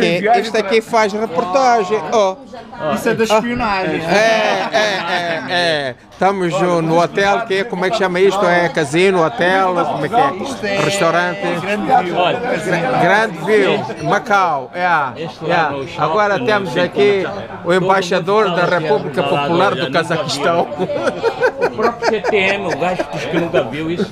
aqui, este aqui faz reportagem. Oh. Isso é da oh. espionagem. É, é, é, é. Estamos no, no hotel, que é, como é que chama isto? É casino, hotel, como é que é? é Restaurante. Grande View, Macau. É, é. é Agora temos aqui o embaixador da República assim, Popular do Cazaquistão. O próprio CTM, o gajo que nunca viu isso.